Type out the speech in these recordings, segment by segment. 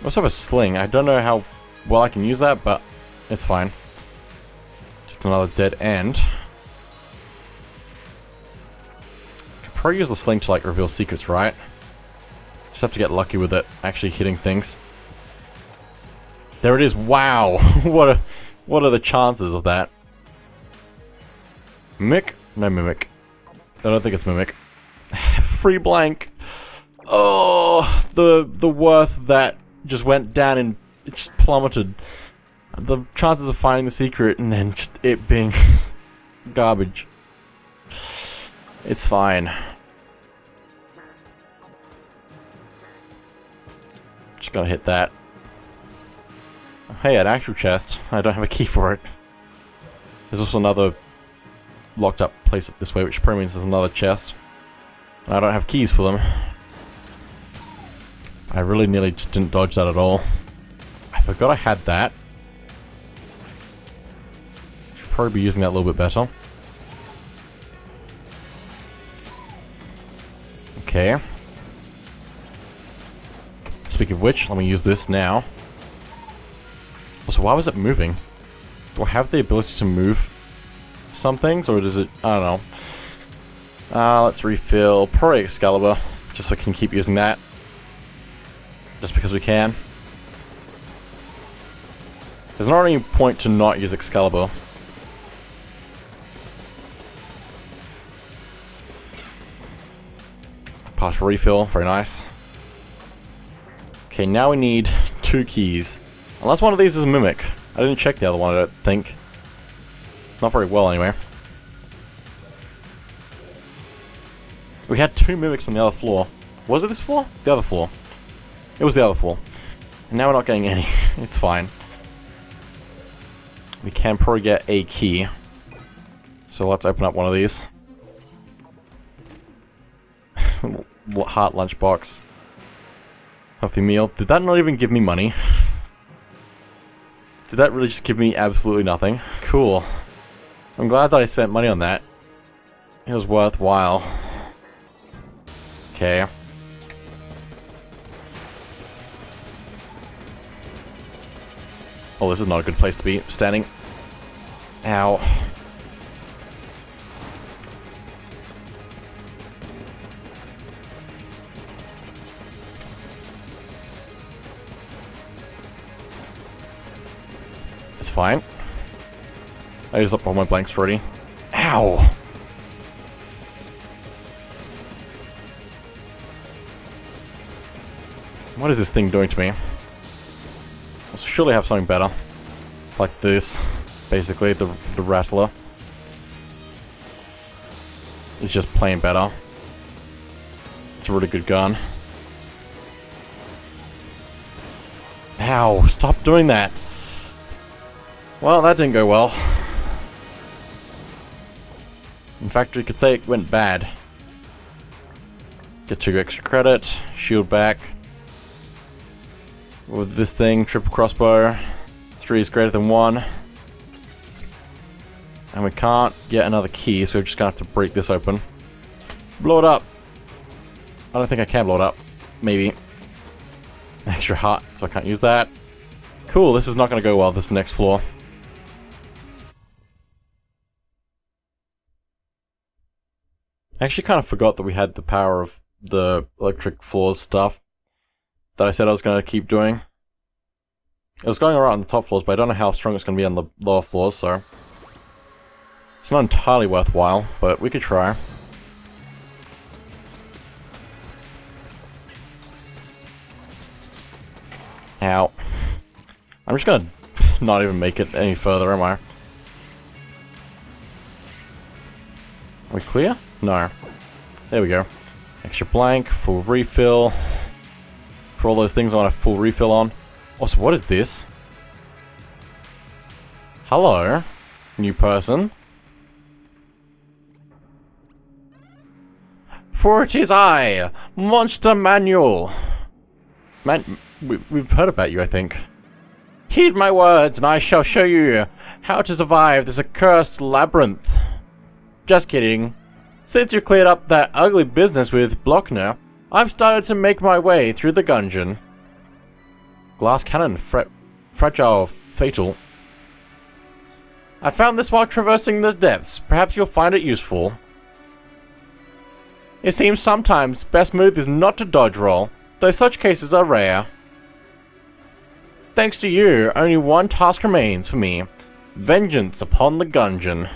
I also have a sling. I don't know how well I can use that, but it's fine. Just another dead end. Could probably use the sling to like reveal secrets, right? Just have to get lucky with it actually hitting things. There it is. Wow. what a what are the chances of that? Mimic? No mimic. I don't think it's mimic. Free blank. Oh, the the worth that just went down and it just plummeted. The chances of finding the secret and then just it being garbage. It's fine. Just gotta hit that. Hey, an actual chest. I don't have a key for it. There's also another locked up place up this way, which probably means there's another chest. I don't have keys for them. I really nearly just didn't dodge that at all. I forgot I had that. Should probably be using that a little bit better. Okay. Speaking of which, let me use this now. Also, why was it moving? Do I have the ability to move some things, or does it... I don't know. Uh, let's refill Pro Excalibur, just so I can keep using that. Just because we can. There's not any point to not use Excalibur. Partial refill, very nice. Okay, now we need two keys. Unless one of these is a Mimic. I didn't check the other one, I don't think. Not very well, anyway. We had two Mimics on the other floor. Was it this floor? The other floor. It was the other four. And now we're not getting any. it's fine. We can probably get a key. So let's open up one of these. What heart lunchbox. Healthy meal. Did that not even give me money? Did that really just give me absolutely nothing? Cool. I'm glad that I spent money on that. It was worthwhile. Okay. Oh, this is not a good place to be standing. Ow. It's fine. I used up all my blanks already. Ow! What is this thing doing to me? Surely have something better. Like this. Basically, the, the Rattler. It's just plain better. It's a really good gun. Ow, stop doing that! Well, that didn't go well. In fact, we could say it went bad. Get two extra credit, shield back. With this thing, triple crossbow, three is greater than one. And we can't get another key, so we're just gonna have to break this open. Blow it up! I don't think I can blow it up. Maybe. Extra hot, so I can't use that. Cool, this is not gonna go well, this next floor. I actually kind of forgot that we had the power of the electric floors stuff that I said I was going to keep doing. It was going around on the top floors, but I don't know how strong it's going to be on the lower floors, so... It's not entirely worthwhile, but we could try. Ow. I'm just gonna not even make it any further, am I? Are we clear? No. There we go. Extra blank, full refill. For all those things I want a full refill on. Also, what is this? Hello, new person. For it is I, Monster Manuel. Man, we, we've heard about you, I think. Heed my words, and I shall show you how to survive this accursed labyrinth. Just kidding. Since you cleared up that ugly business with Blockner, I've started to make my way through the dungeon. Glass cannon, fra fragile, fatal. I found this while traversing the depths. Perhaps you'll find it useful. It seems sometimes best move is not to dodge roll, though such cases are rare. Thanks to you, only one task remains for me. Vengeance upon the Gungeon.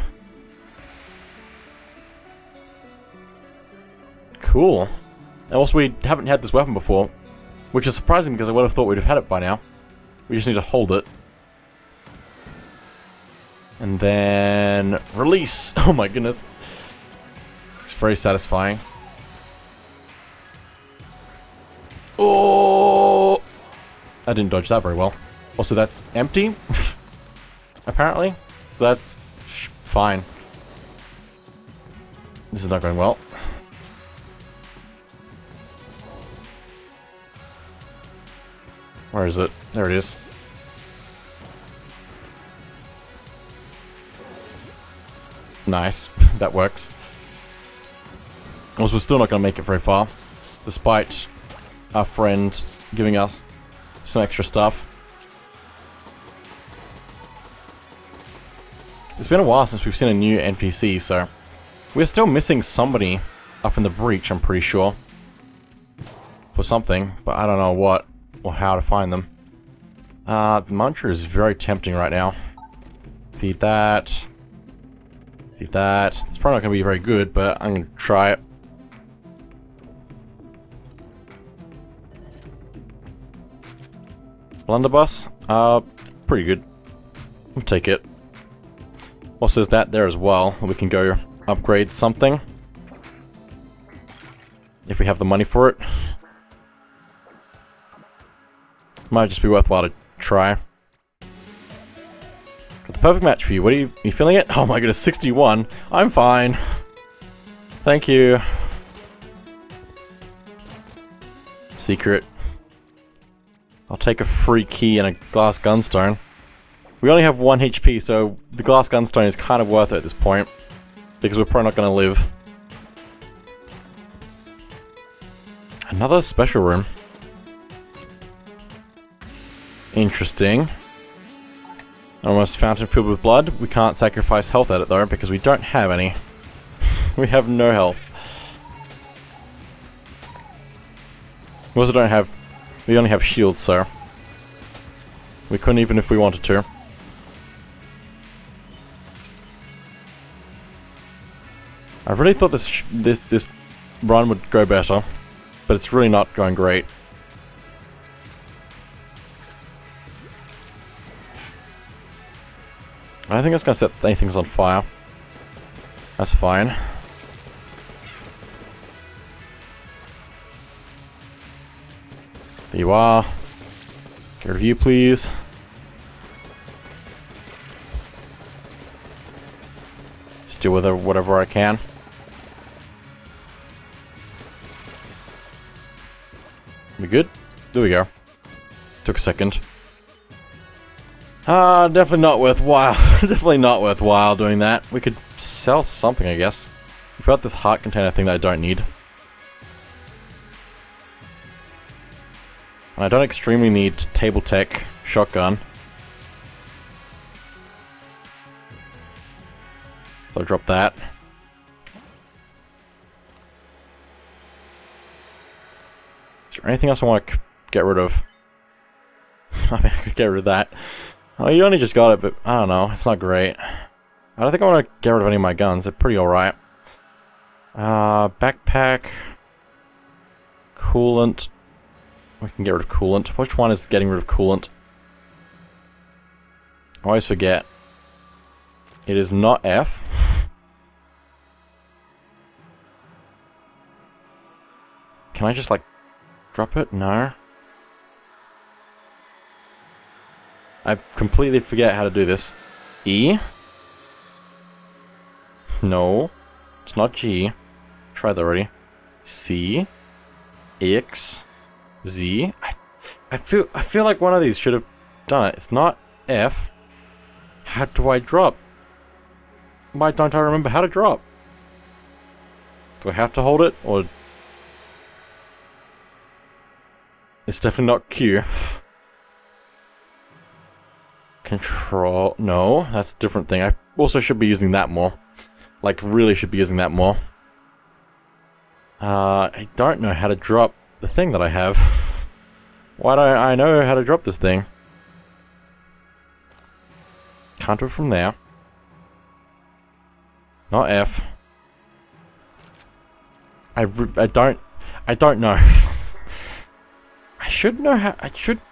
Cool. And also we haven't had this weapon before, which is surprising because I would have thought we'd have had it by now. We just need to hold it. And then... Release! Oh my goodness. It's very satisfying. Oh! I didn't dodge that very well. Also, that's empty, apparently. So that's fine. This is not going well. Where is it? There it is. Nice. that works. Also, we're still not going to make it very far. Despite our friend giving us some extra stuff. It's been a while since we've seen a new NPC, so... We're still missing somebody up in the breach, I'm pretty sure. For something, but I don't know what or how to find them. Uh, Muncher is very tempting right now. Feed that. Feed that. It's probably not going to be very good, but I'm going to try it. Blunderbuss? Uh, pretty good. We'll take it. Also, there's that there as well. We can go upgrade something. If we have the money for it. Might just be worthwhile to try. Got the perfect match for you. What are you, are you feeling it? Oh my goodness, 61. I'm fine. Thank you. Secret. I'll take a free key and a glass gunstone. We only have 1 HP, so the glass gunstone is kind of worth it at this point. Because we're probably not going to live. Another special room. Interesting. Almost fountain filled with blood. We can't sacrifice health at it though, because we don't have any. we have no health. We also don't have... We only have shields, so... We couldn't even if we wanted to. I really thought this this this run would go better, but it's really not going great. I think it's gonna set things on fire. That's fine. There you are. Get review, please. Just deal with whatever I can. We good? There we go. Took a second. Uh, definitely not worthwhile. definitely not worthwhile doing that. We could sell something, I guess. We've got this heart container thing that I don't need. And I don't extremely need table tech shotgun. So I'll drop that. Is there anything else I want to get rid of? I mean, I could get rid of that. Oh, you only just got it, but I don't know. It's not great. I don't think I want to get rid of any of my guns. They're pretty alright. Uh, backpack. Coolant. We can get rid of coolant. Which one is getting rid of coolant? I always forget. It is not F. Can I just, like, drop it? No. I completely forget how to do this. E? No. It's not G. Tried that already. C. X. Z. I, I feel I feel like one of these should have done it. It's not F. How do I drop? Why don't I remember how to drop? Do I have to hold it, or... It's definitely not Q. control... No, that's a different thing. I also should be using that more. Like, really should be using that more. Uh, I don't know how to drop the thing that I have. Why don't I know how to drop this thing? Can't do it from there. Not F. I, I don't... I don't know. I should know how... I should...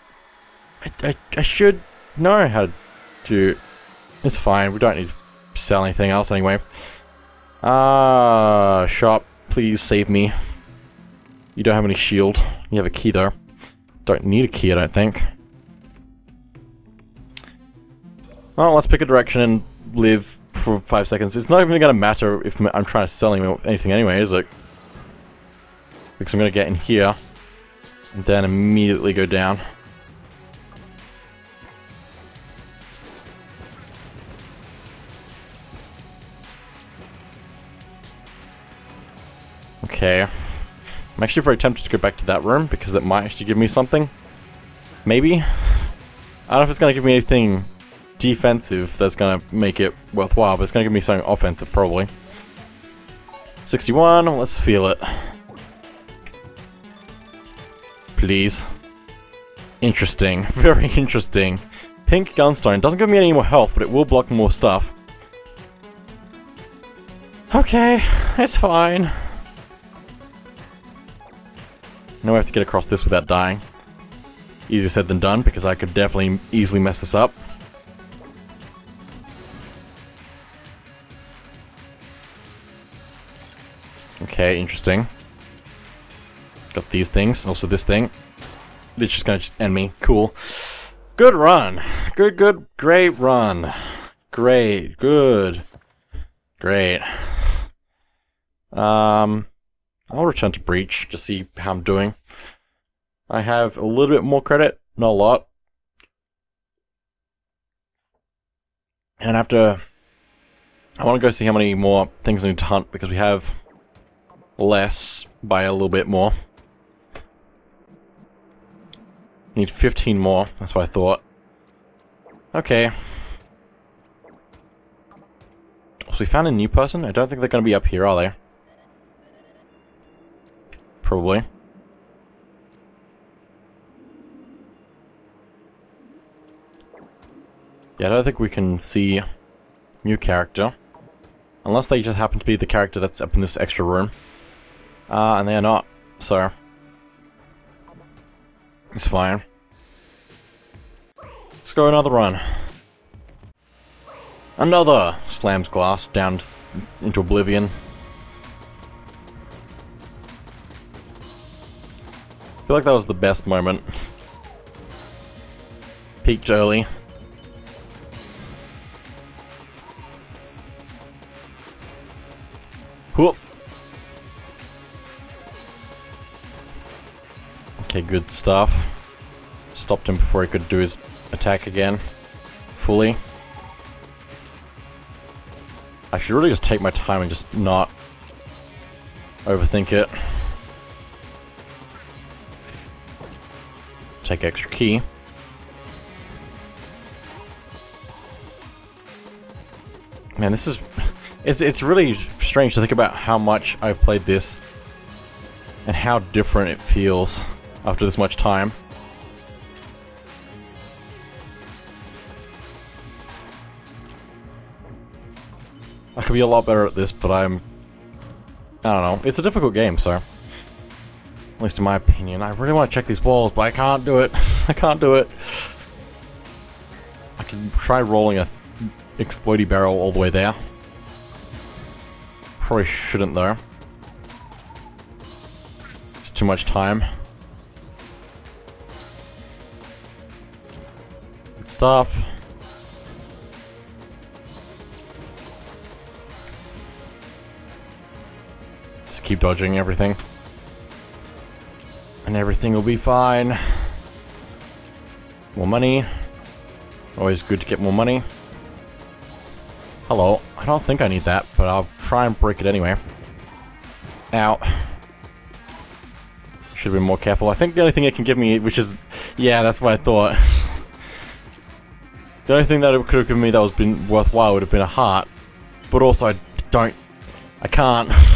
I, I, I should know how to... It's fine, we don't need to sell anything else anyway. Ah, uh, shop, please save me. You don't have any shield. You have a key though. Don't need a key, I don't think. Well, let's pick a direction and live for five seconds. It's not even gonna matter if I'm trying to sell anything anyway, is it? Because I'm gonna get in here, and then immediately go down. Okay. I'm actually very tempted to go back to that room, because it might actually give me something. Maybe? I don't know if it's gonna give me anything defensive that's gonna make it worthwhile, but it's gonna give me something offensive, probably. 61, let's feel it. Please. Interesting. Very interesting. Pink Gunstone. Doesn't give me any more health, but it will block more stuff. Okay, it's fine. Now we have to get across this without dying. Easier said than done, because I could definitely easily mess this up. Okay, interesting. Got these things, also this thing. It's just gonna just end me. Cool. Good run. Good, good, great run. Great, good. Great. Um, I'll return to Breach, to see how I'm doing. I have a little bit more credit, not a lot. And after... I want to go see how many more things I need to hunt, because we have less by a little bit more. Need 15 more, that's what I thought. Okay. So we found a new person? I don't think they're going to be up here, are they? Probably. Yeah, I don't think we can see new character. Unless they just happen to be the character that's up in this extra room. Uh, and they are not, so... It's fine. Let's go another run. Another! Slams glass down into oblivion. Feel like that was the best moment. Peaked early. Whoop! Okay, good stuff. Stopped him before he could do his attack again. Fully. I should really just take my time and just not overthink it. Take extra key. Man, this is... It's, it's really strange to think about how much I've played this and how different it feels after this much time. I could be a lot better at this, but I'm... I don't know. It's a difficult game, so... At least in my opinion. I really want to check these walls, but I can't do it. I can't do it. I can try rolling a exploity barrel all the way there. Probably shouldn't, though. It's too much time. stuff. Just keep dodging everything. And everything will be fine. More money. Always good to get more money. Hello. I don't think I need that, but I'll try and break it anyway. Ow. Should have been more careful. I think the only thing it can give me, which is... Yeah, that's what I thought. The only thing that it could have given me that was been worthwhile would have been a heart. But also, I don't... I can't.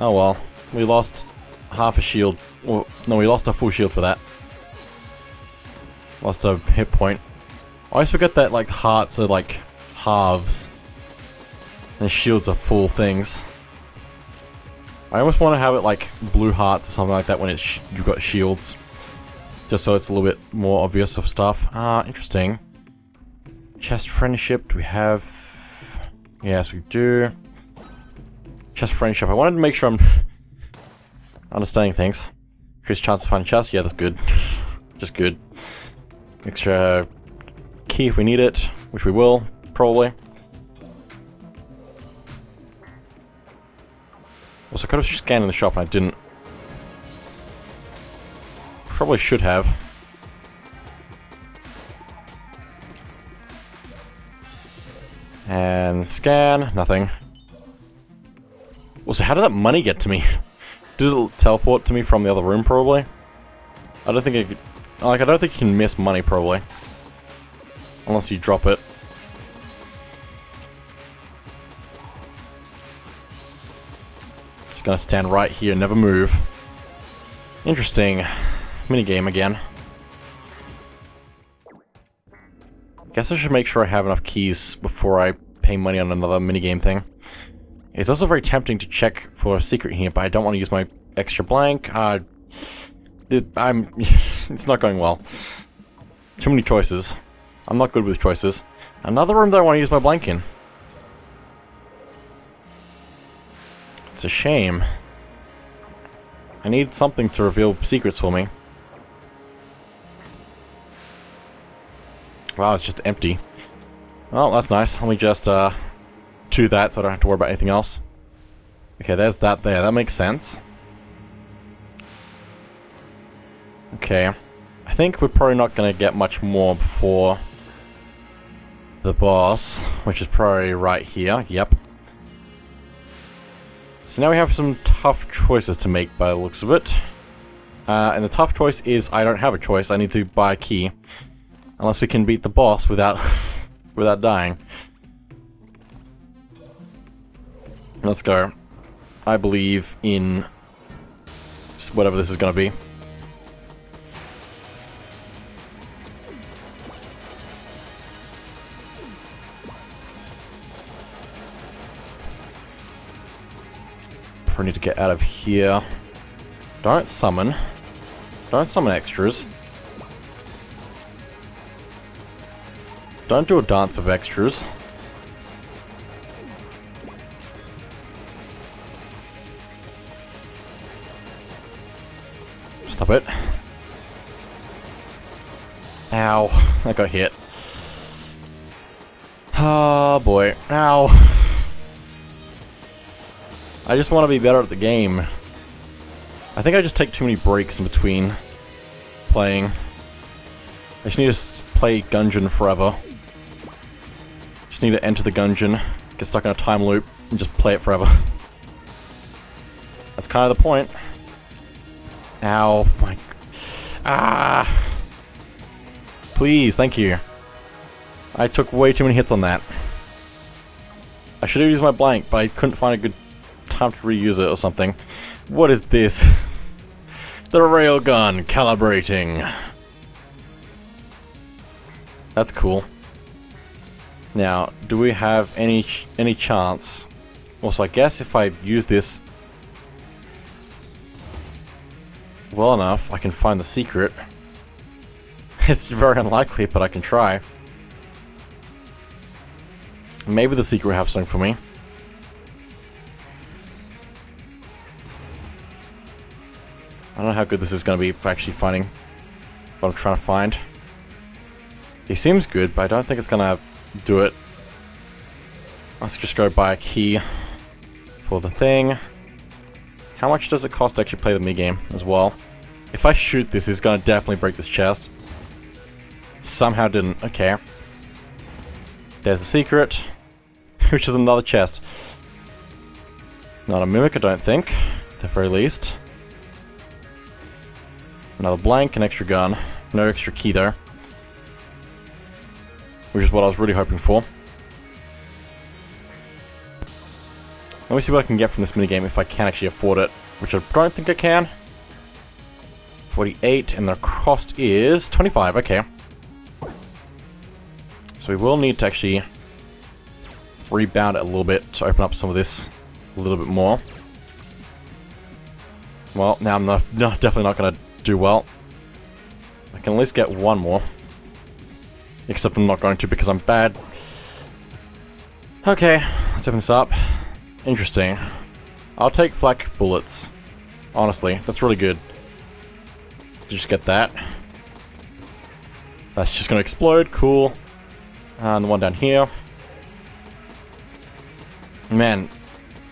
oh well. We lost half a shield. Well, no, we lost a full shield for that. Lost a hit point. I always forget that, like, hearts are, like, halves. And shields are full things. I almost want to have it, like, blue hearts or something like that when it's you've got shields. Just so it's a little bit more obvious of stuff. Ah, uh, interesting. Chest friendship, do we have... Yes, we do. Chest friendship. I wanted to make sure I'm understanding things. Increased chance to find chest. Yeah, that's good. Just good. Extra key if we need it, which we will, probably. Also, I could have scanned in the shop and I didn't. Probably should have. And scan, nothing. Also, how did that money get to me? Did it teleport to me from the other room, probably? I don't think I could... Like, I don't think you can miss money, probably. Unless you drop it. Just gonna stand right here, never move. Interesting. Minigame again. Guess I should make sure I have enough keys before I pay money on another minigame thing. It's also very tempting to check for a secret here, but I don't want to use my extra blank. Uh, it, I'm... it's not going well. Too many choices. I'm not good with choices. Another room that I want to use my blank in. It's a shame. I need something to reveal secrets for me. Wow, it's just empty. Well, that's nice. Let me just, uh, do that so I don't have to worry about anything else. Okay, there's that there. That makes sense. Okay. I think we're probably not going to get much more before the boss, which is probably right here. Yep. So now we have some tough choices to make by the looks of it. Uh, and the tough choice is I don't have a choice. I need to buy a key. Unless we can beat the boss without without dying. Let's go. I believe in whatever this is going to be. Probably need to get out of here. Don't summon. Don't summon extras. Don't do a dance of extras. I got hit. Oh boy. Ow. I just want to be better at the game. I think I just take too many breaks in between playing. I just need to play Gungeon forever. Just need to enter the Gungeon, get stuck in a time loop, and just play it forever. That's kind of the point. Ow, my... Ah! Please, thank you. I took way too many hits on that. I should have used my blank, but I couldn't find a good time to reuse it or something. What is this? the railgun calibrating. That's cool. Now, do we have any any chance? Also, I guess if I use this well enough, I can find the secret. It's very unlikely, but I can try. Maybe the secret will have something for me. I don't know how good this is going to be for actually finding what I'm trying to find. It seems good, but I don't think it's going to do it. Let's just go buy a key for the thing. How much does it cost to actually play the mini game as well? If I shoot this, it's going to definitely break this chest. Somehow didn't. Okay. There's a secret, which is another chest. Not a mimic, I don't think, at the very least. Another blank, an extra gun. No extra key there. Which is what I was really hoping for. Let me see what I can get from this minigame if I can actually afford it. Which I don't think I can. 48, and the cost is 25, okay. So we will need to actually rebound it a little bit to open up some of this a little bit more. Well, now I'm not, no, definitely not going to do well. I can at least get one more. Except I'm not going to because I'm bad. Okay, let's open this up. Interesting. I'll take flak bullets. Honestly, that's really good. Just get that. That's just gonna explode, cool. And the one down here. Man,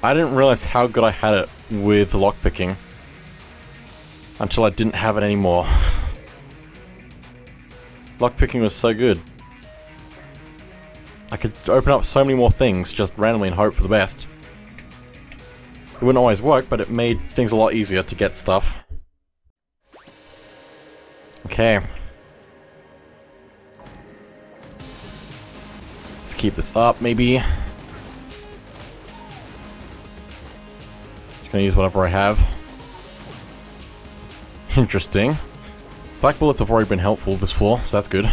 I didn't realize how good I had it with lockpicking. Until I didn't have it anymore. Lockpicking was so good. I could open up so many more things just randomly and hope for the best. It wouldn't always work, but it made things a lot easier to get stuff. Okay. Keep this up, maybe. Just gonna use whatever I have. Interesting. Flak bullets have already been helpful this floor, so that's good.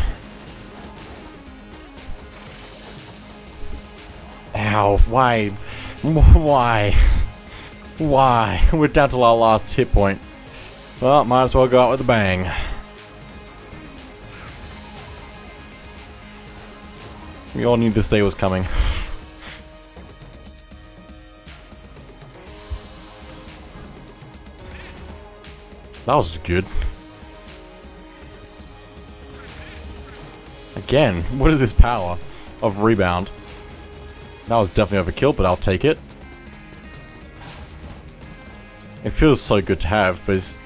Ow, why? Why? Why? We're down to our last hit point. Well, might as well go out with a bang. We all knew this day was coming. That was good. Again, what is this power of rebound? That was definitely overkill, but I'll take it. It feels so good to have, but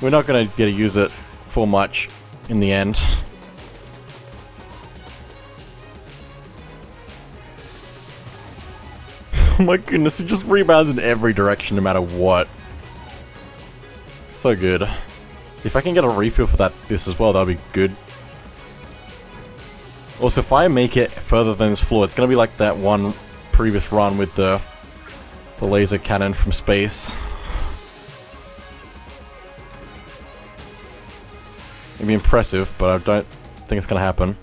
we're not going to get to use it for much in the end. Oh my goodness, it just rebounds in every direction no matter what. So good. If I can get a refill for that this as well, that'd be good. Also, if I make it further than this floor, it's gonna be like that one previous run with the the laser cannon from space. It'd be impressive, but I don't think it's gonna happen.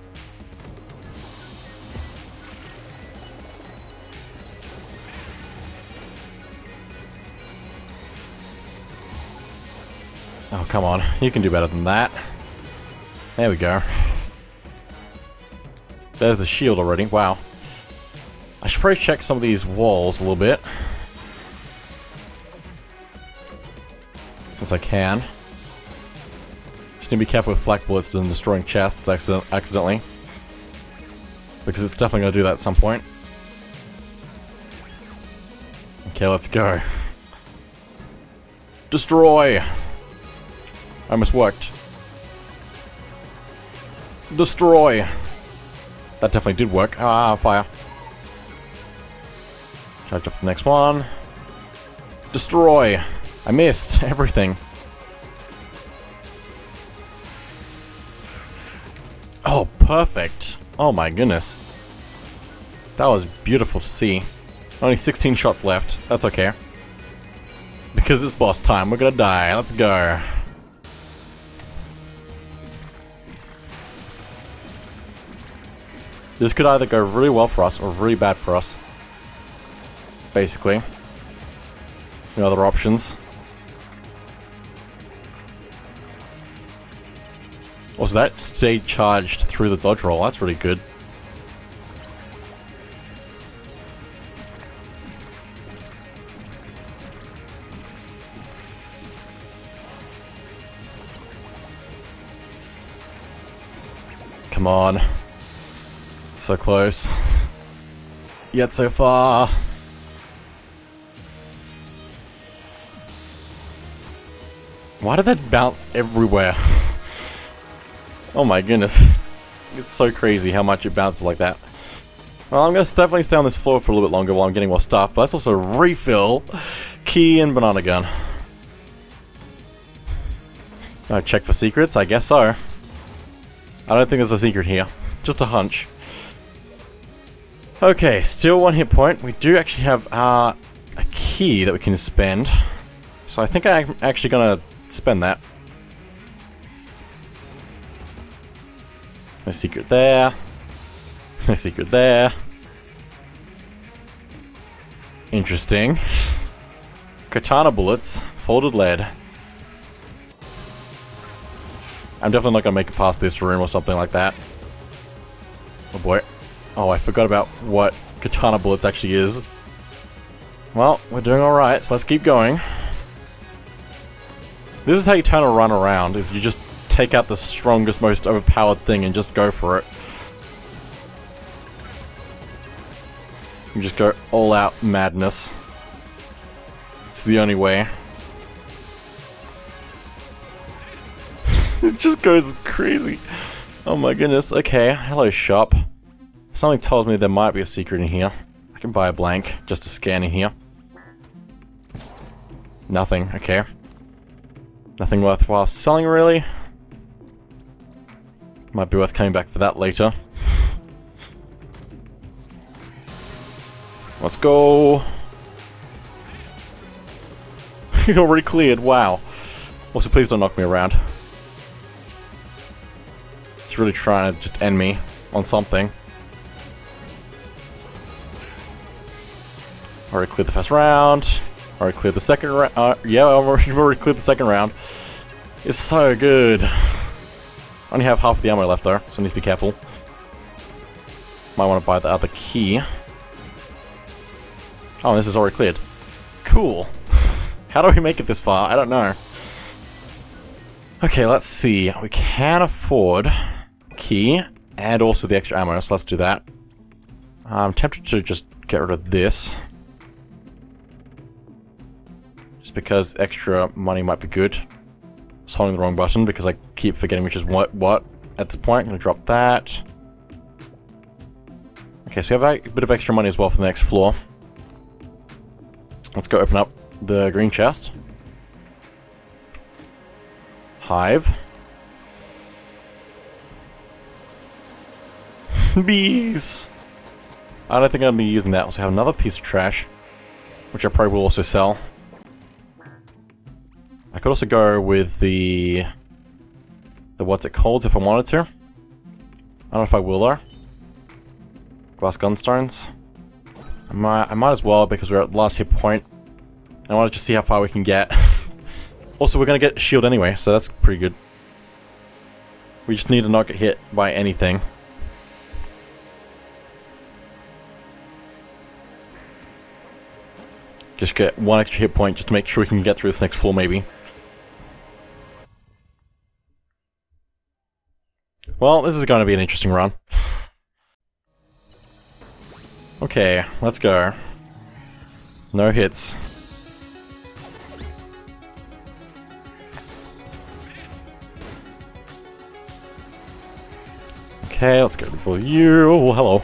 Come on. You can do better than that. There we go. There's the shield already. Wow. I should probably check some of these walls a little bit. Since I can. Just need to be careful with flak bullets and destroying chests accident accidentally. Because it's definitely going to do that at some point. Okay, let's go. Destroy! Almost worked. Destroy! That definitely did work. Ah, fire. Charge up the next one. Destroy! I missed everything. Oh, perfect. Oh my goodness. That was beautiful to see. Only 16 shots left. That's okay. Because it's boss time. We're gonna die. Let's go. This could either go really well for us or really bad for us. Basically. No other options. Also, that stayed charged through the dodge roll. That's really good. Come on. So close. Yet so far. Why did that bounce everywhere? oh my goodness. It's so crazy how much it bounces like that. Well, I'm going to definitely stay on this floor for a little bit longer while I'm getting more stuff, but let's also refill key and banana gun. Oh, check for secrets? I guess so. I don't think there's a secret here. Just a hunch. Okay, still one hit point. We do actually have uh, a key that we can spend. So I think I'm actually gonna spend that. No secret there. No secret there. Interesting. Katana bullets, folded lead. I'm definitely not gonna make it past this room or something like that. Oh boy. Oh, I forgot about what katana bullets actually is. Well, we're doing alright, so let's keep going. This is how you turn a run around, is you just take out the strongest, most overpowered thing and just go for it. You just go all out madness. It's the only way. it just goes crazy. Oh my goodness. Okay, hello shop. Something tells me there might be a secret in here. I can buy a blank just to scan in here. Nothing, okay. Nothing worthwhile selling really. Might be worth coming back for that later. Let's go. you already cleared, wow. Also, please don't knock me around. It's really trying to just end me on something. Already cleared the first round. Already cleared the second round. Uh, yeah, I've already cleared the second round. It's so good. I Only have half the ammo left though, so I need to be careful. Might want to buy the other key. Oh, this is already cleared. Cool. How do we make it this far? I don't know. Okay, let's see. We can afford key and also the extra ammo, so let's do that. I'm tempted to just get rid of this. Just because extra money might be good was holding the wrong button because I keep forgetting which is what what at this point. I'm going to drop that. Okay, so we have a bit of extra money as well for the next floor. Let's go open up the green chest. Hive. Bees! I don't think I'm going to be using that. So I have another piece of trash, which I probably will also sell. Could also go with the... The what's it called if I wanted to. I don't know if I will though. Glass gunstones. I might, I might as well because we're at last hit point. And I want to just see how far we can get. also, we're going to get shield anyway, so that's pretty good. We just need to not get hit by anything. Just get one extra hit point just to make sure we can get through this next floor maybe. Well, this is going to be an interesting run. Okay, let's go. No hits. Okay, let's go for you. Oh, hello.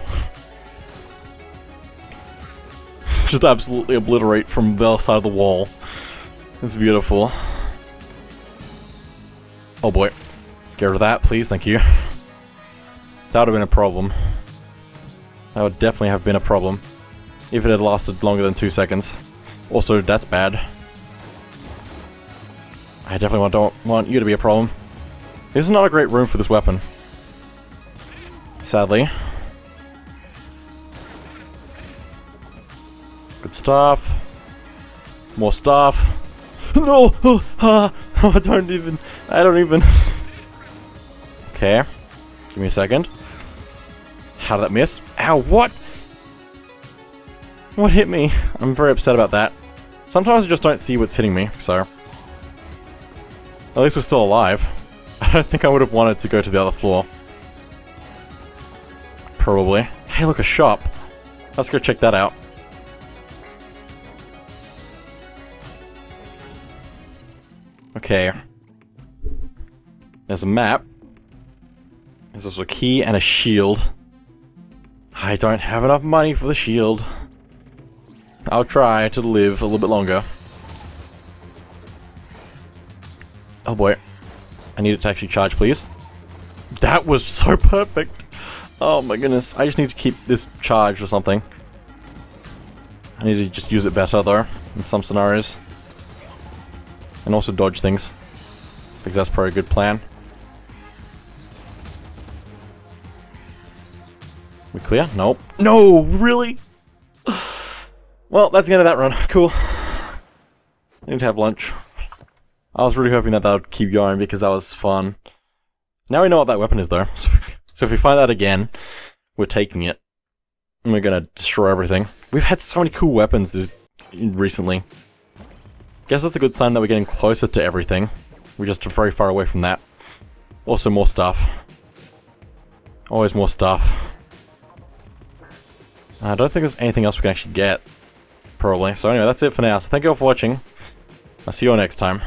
Just absolutely obliterate from the other side of the wall. It's beautiful. Oh boy. Get rid of that, please, thank you. That would have been a problem. That would definitely have been a problem. If it had lasted longer than two seconds. Also, that's bad. I definitely don't want you to be a problem. This is not a great room for this weapon. Sadly. Good stuff. More stuff. No! Oh, ah, I don't even... I don't even... okay. Give me a second. How did that miss? Ow, what? What hit me? I'm very upset about that. Sometimes I just don't see what's hitting me, so... At least we're still alive. I don't think I would have wanted to go to the other floor. Probably. Hey, look, a shop. Let's go check that out. Okay. There's a map. There's also a key and a shield. I don't have enough money for the shield. I'll try to live a little bit longer. Oh boy. I need it to actually charge, please. That was so perfect! Oh my goodness, I just need to keep this charged or something. I need to just use it better, though, in some scenarios. And also dodge things. Because that's probably a good plan. We clear? Nope. No! Really? well, that's the end of that run. Cool. I need to have lunch. I was really hoping that that would keep going because that was fun. Now we know what that weapon is though. So, if we find that again, we're taking it. And we're gonna destroy everything. We've had so many cool weapons this recently. Guess that's a good sign that we're getting closer to everything. We're just very far away from that. Also more stuff. Always more stuff. Uh, I don't think there's anything else we can actually get. Probably. So anyway, that's it for now. So thank you all for watching. I'll see you all next time.